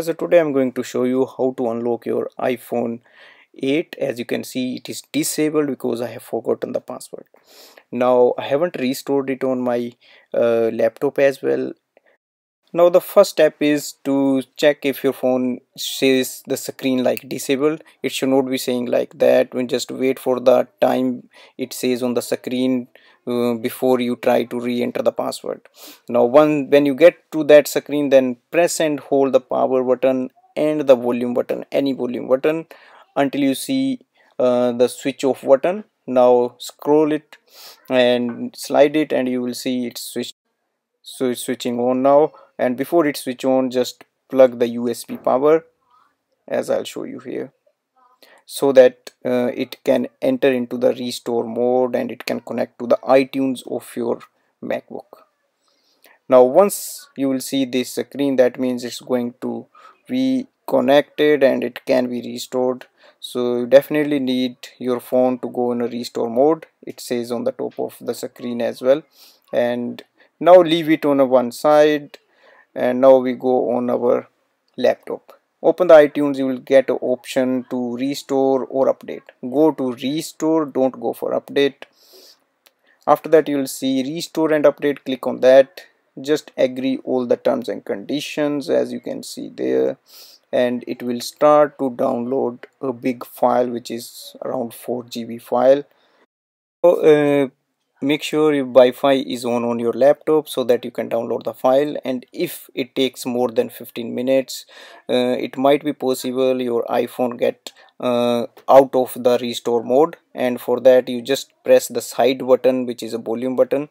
so today I'm going to show you how to unlock your iPhone 8 as you can see it is disabled because I have forgotten the password. Now I haven't restored it on my uh, laptop as well. Now the first step is to check if your phone says the screen like disabled. It should not be saying like that. When just wait for the time it says on the screen uh, before you try to re-enter the password. Now one when you get to that screen then press and hold the power button and the volume button any volume button until you see uh, the switch off button. Now scroll it and slide it and you will see it's switched so it's switching on now. And before it switch on just plug the USB power as I'll show you here so that uh, it can enter into the restore mode and it can connect to the iTunes of your MacBook. Now once you will see this screen that means it's going to be connected and it can be restored. So you definitely need your phone to go in a restore mode. It says on the top of the screen as well. And now leave it on a one side and now we go on our laptop open the iTunes you will get an option to restore or update. Go to restore don't go for update. After that you will see restore and update. Click on that. Just agree all the terms and conditions as you can see there. And it will start to download a big file which is around 4 GB file. So, uh, make sure your Wi-Fi is on on your laptop so that you can download the file. And if it takes more than 15 minutes uh, it might be possible your iPhone get uh, out of the restore mode. And for that you just press the side button which is a volume button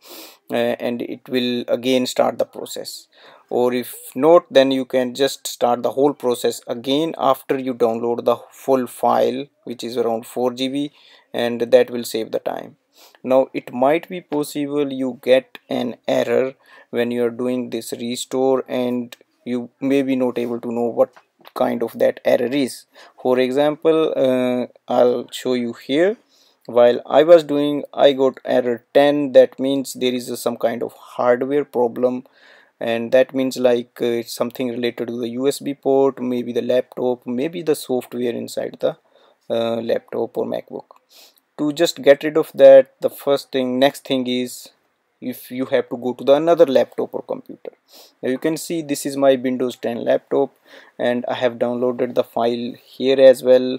uh, and it will again start the process. Or if not then you can just start the whole process again after you download the full file which is around 4 GB and that will save the time now it might be possible you get an error when you are doing this restore and you may be not able to know what kind of that error is. For example uh, I'll show you here. While I was doing I got error 10 that means there is uh, some kind of hardware problem. And that means like uh, it's something related to the USB port maybe the laptop maybe the software inside the uh, laptop or MacBook to just get rid of that the first thing next thing is if you have to go to the another laptop or computer. Now you can see this is my windows 10 laptop and i have downloaded the file here as well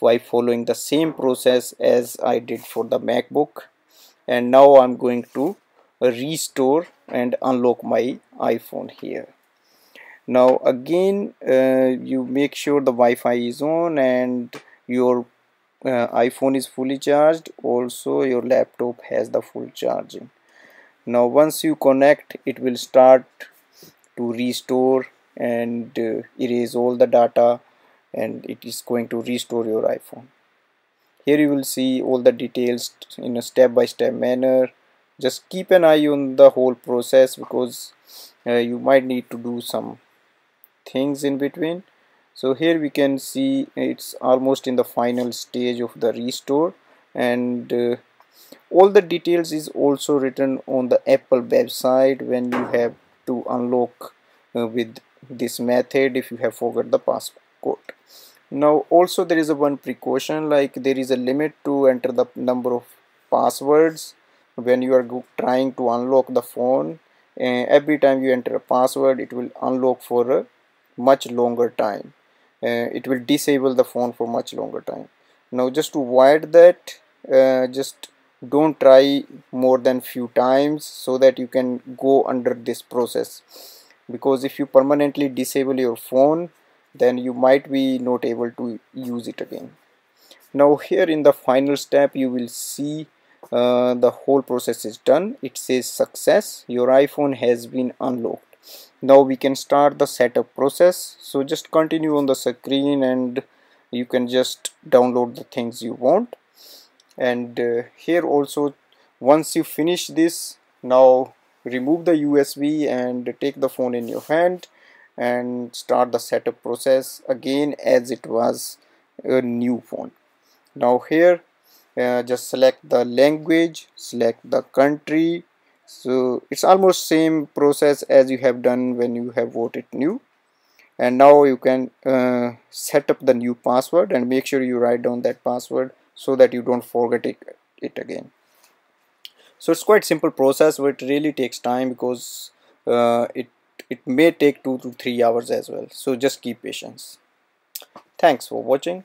by following the same process as i did for the macbook. And now i'm going to restore and unlock my iphone here. Now again uh, you make sure the wi-fi is on and your uh, iPhone is fully charged. Also your laptop has the full charging. Now once you connect it will start to restore and uh, erase all the data and it is going to restore your iPhone. Here you will see all the details in a step-by-step -step manner. Just keep an eye on the whole process because uh, you might need to do some things in between so here we can see it's almost in the final stage of the restore and uh, all the details is also written on the Apple website when you have to unlock uh, with this method if you have forgot the passcode. Now also there is a one precaution like there is a limit to enter the number of passwords when you are trying to unlock the phone. Every time you enter a password it will unlock for a much longer time uh, it will disable the phone for much longer time. Now just to avoid that uh, just don't try more than few times so that you can go under this process. Because if you permanently disable your phone then you might be not able to use it again. Now here in the final step you will see uh, the whole process is done. It says success. Your iphone has been unlocked now we can start the setup process. So just continue on the screen and you can just download the things you want. And uh, here also once you finish this now remove the USB and take the phone in your hand and start the setup process again as it was a new phone. Now here uh, just select the language select the country so it's almost same process as you have done when you have voted new. And now you can uh, set up the new password and make sure you write down that password so that you don't forget it, it again. So it's quite simple process but it really takes time because uh, it it may take two to three hours as well. So just keep patience. Thanks for watching